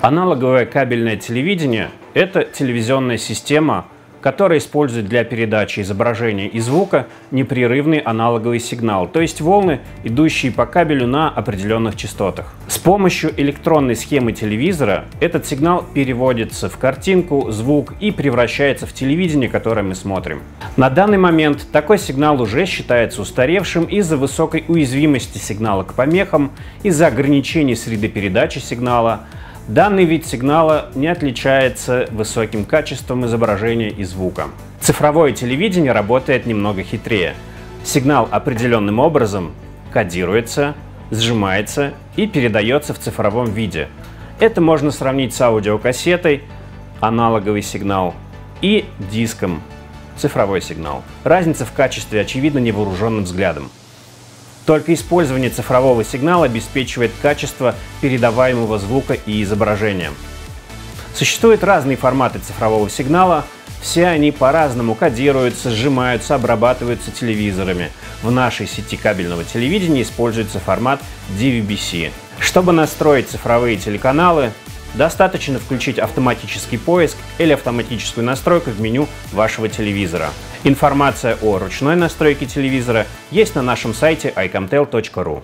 Аналоговое кабельное телевидение – это телевизионная система, которая использует для передачи изображения и звука непрерывный аналоговый сигнал, то есть волны, идущие по кабелю на определенных частотах. С помощью электронной схемы телевизора этот сигнал переводится в картинку, звук и превращается в телевидение, которое мы смотрим. На данный момент такой сигнал уже считается устаревшим из-за высокой уязвимости сигнала к помехам, из-за ограничений среды передачи сигнала, Данный вид сигнала не отличается высоким качеством изображения и звука. Цифровое телевидение работает немного хитрее. Сигнал определенным образом кодируется, сжимается и передается в цифровом виде. Это можно сравнить с аудиокассетой, аналоговый сигнал, и диском, цифровой сигнал. Разница в качестве очевидна невооруженным взглядом. Только использование цифрового сигнала обеспечивает качество передаваемого звука и изображения. Существуют разные форматы цифрового сигнала, все они по-разному кодируются, сжимаются, обрабатываются телевизорами. В нашей сети кабельного телевидения используется формат DVB-C. Чтобы настроить цифровые телеканалы, Достаточно включить автоматический поиск или автоматическую настройку в меню вашего телевизора. Информация о ручной настройке телевизора есть на нашем сайте icomtel.ru.